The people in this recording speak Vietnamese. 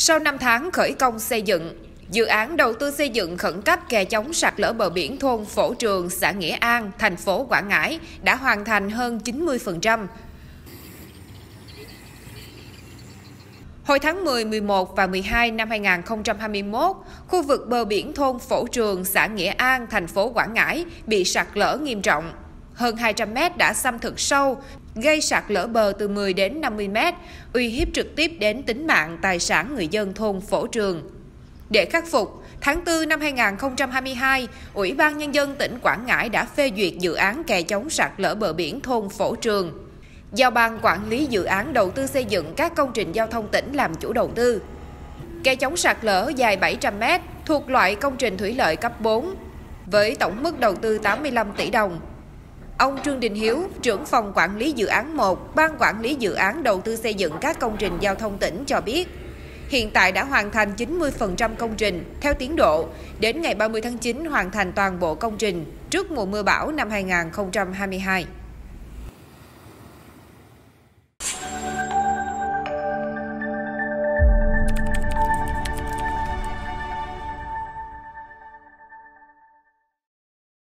Sau 5 tháng khởi công xây dựng, dự án đầu tư xây dựng khẩn cấp kè chống sạt lở bờ biển thôn Phổ Trường, xã Nghĩa An, thành phố Quảng Ngãi đã hoàn thành hơn 90%. Hồi tháng 10, 11 và 12 năm 2021, khu vực bờ biển thôn Phổ Trường, xã Nghĩa An, thành phố Quảng Ngãi bị sạt lở nghiêm trọng. Hơn 200 mét đã xâm thực sâu, gây sạt lở bờ từ 10 đến 50 mét, uy hiếp trực tiếp đến tính mạng tài sản người dân thôn Phổ Trường. Để khắc phục, tháng 4 năm 2022, Ủy ban Nhân dân tỉnh Quảng Ngãi đã phê duyệt dự án kè chống sạt lở bờ biển thôn Phổ Trường. Giao ban quản lý dự án đầu tư xây dựng các công trình giao thông tỉnh làm chủ đầu tư. Kè chống sạt lở dài 700 m thuộc loại công trình thủy lợi cấp 4 với tổng mức đầu tư 85 tỷ đồng. Ông Trương Đình Hiếu, trưởng phòng quản lý dự án 1, ban quản lý dự án đầu tư xây dựng các công trình giao thông tỉnh cho biết, hiện tại đã hoàn thành 90% công trình theo tiến độ, đến ngày 30 tháng 9 hoàn thành toàn bộ công trình trước mùa mưa bão năm 2022.